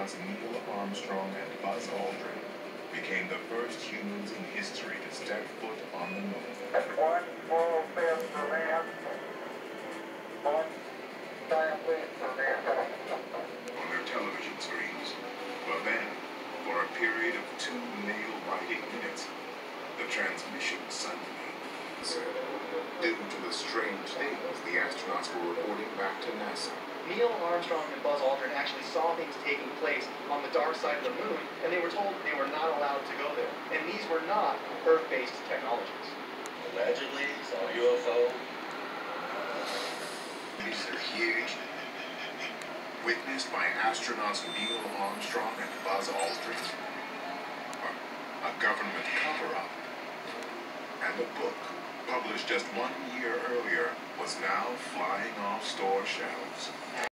Neil Armstrong and Buzz Aldrin became the first humans in history to step foot on the moon. One small step for man, one giant leap for mankind. on their television screens. But then, for a period of two nail-biting minutes, the transmission suddenly said, due to the strange things the astronauts were reporting back to NASA. Neil Armstrong and Buzz Aldrin actually saw things taking place on the dark side of the moon, and they were told they were not allowed to go there. And these were not Earth-based technologies. Allegedly saw a UFO. These are huge. Witnessed by astronauts Neil Armstrong and Buzz Aldrin. A, a government cover-up. And a book, published just one year earlier, was now flying off store shelves.